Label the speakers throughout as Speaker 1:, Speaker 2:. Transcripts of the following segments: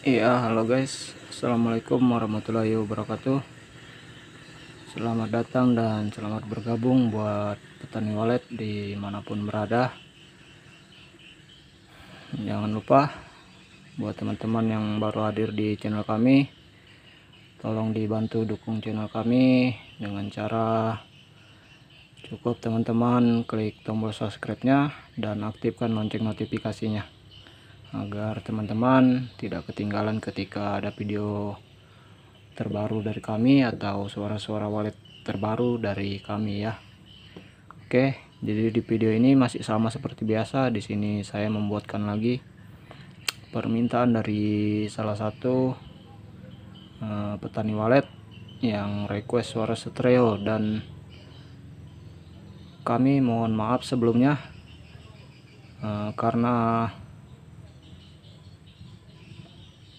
Speaker 1: Iya halo guys. Assalamualaikum warahmatullahi wabarakatuh. Selamat datang dan selamat bergabung buat petani walet di mana pun berada. Jangan lupa buat teman-teman yang baru hadir di channel kami Tolong dibantu dukung channel kami dengan cara Cukup teman-teman. Klik tombol subscribe nya dan aktifkan lonceng notifikasinya agar teman-teman tidak ketinggalan ketika ada video terbaru dari kami atau suara-suara wallet terbaru dari kami ya. Oke, jadi di video ini masih sama seperti biasa. Di sini saya membuatkan lagi permintaan dari salah satu uh, petani wallet yang request suara stereo dan kami mohon maaf sebelumnya uh, karena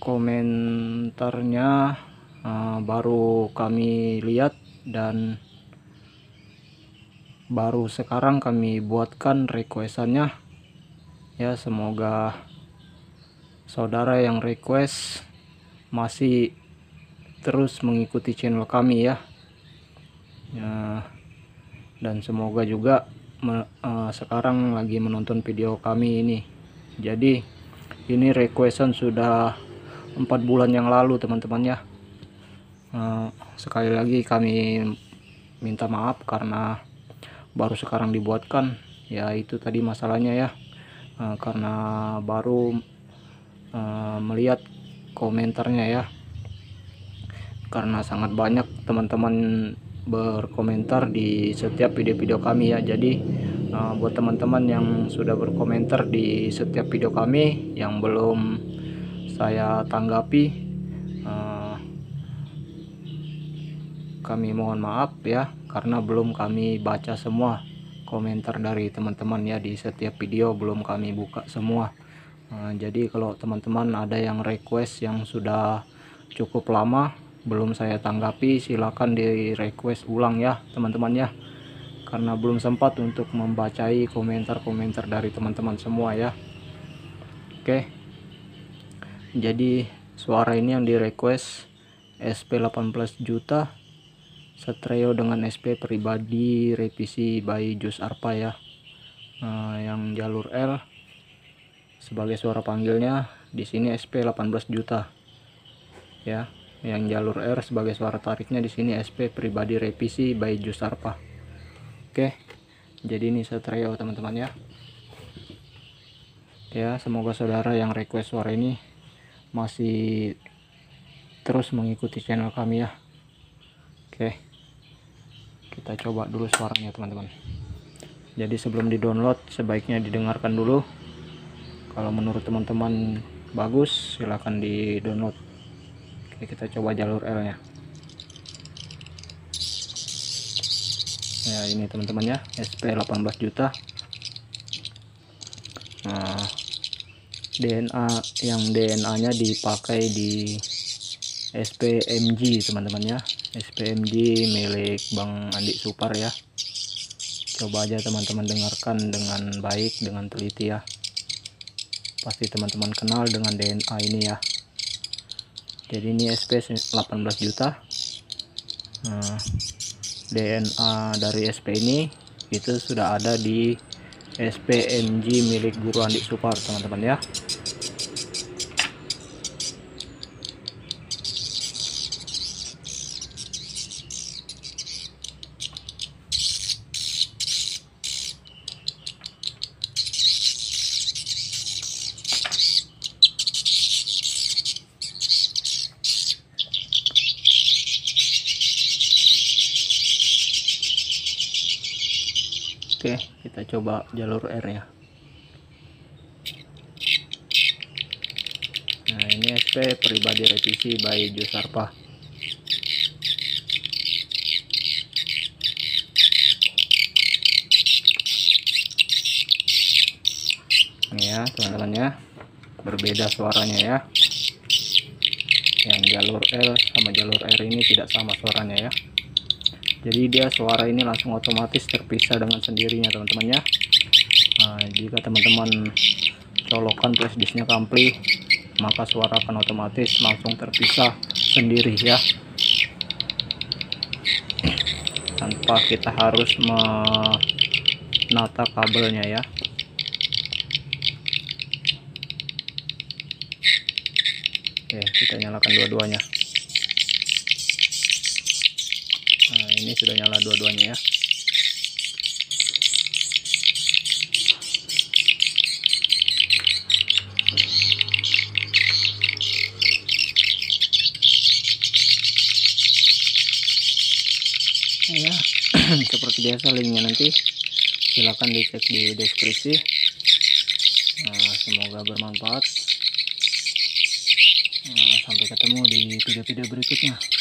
Speaker 1: komentarnya uh, baru kami lihat dan baru sekarang kami buatkan requestannya. Ya semoga saudara yang request masih terus mengikuti channel kami ya, ya dan semoga juga me, uh, sekarang lagi menonton video kami ini. Jadi ini requestan sudah empat bulan yang lalu teman-teman ya. Uh, sekali lagi kami minta maaf karena baru sekarang dibuatkan. Ya itu tadi masalahnya ya. Uh, karena baru uh, melihat komentarnya ya. Karena sangat banyak teman-teman berkomentar di setiap video-video kami ya. Jadi buat teman-teman yang sudah berkomentar di setiap video kami yang belum saya tanggapi uh, kami mohon maaf ya karena belum kami baca semua komentar dari teman-teman ya di setiap video belum kami buka semua. Uh, jadi kalau teman-teman ada yang request yang sudah cukup lama belum saya tanggapi silakan di request ulang ya teman-teman ya. Karena belum sempat untuk membacai komentar-komentar dari teman-teman semua ya. Oke. okay jadi suara ini yang di request SP 18 juta stereo dengan SP pribadi revisi by Jus Arpa ya. Nah, yang jalur L sebagai suara panggilnya di sini SP 18 juta. Ya yang jalur R sebagai suara tariknya di sini SP pribadi revisi by Jus Arpa. Oke jadi ini stereo teman-teman ya. Ya semoga saudara yang request suara ini masih terus mengikuti channel kami ya. Oke. Kita coba dulu suaranya teman-teman. Jadi sebelum di download sebaiknya didengarkan dulu. Kalau menurut teman-teman bagus silahkan di download oke kita coba jalur L nya. Ya ini teman-teman ya SP 18 juta. Nah DNA yang DNA nya dipakai di SPMG teman-teman ya. SPMG milik Bang Andi Supar ya. Coba aja teman-teman dengarkan dengan baik dengan teliti ya. Pasti teman-teman kenal dengan DNA ini ya. Jadi ini SP 18 juta. Nah, DNA dari SP ini itu sudah ada di SPMG milik Guru Andi Supar teman-teman ya kita coba jalur R ya. Nah, ini SP pribadi revisi by Jusarpa. Ini ya, teman-teman ya. Berbeda suaranya ya. Yang jalur L sama jalur R ini tidak sama suaranya ya jadi dia suara ini langsung otomatis terpisah dengan sendirinya teman-teman ya. Nah, jika teman-teman colokan flashdisknya kampli maka suara akan otomatis langsung terpisah sendiri ya. Tanpa kita harus menata kabelnya ya. Oke kita nyalakan dua-duanya nah ini sudah nyala dua-duanya ya. Ya. Seperti biasa linknya nanti silahkan dicek di deskripsi. Nah, semoga bermanfaat. Nah, sampai ketemu di video-video berikutnya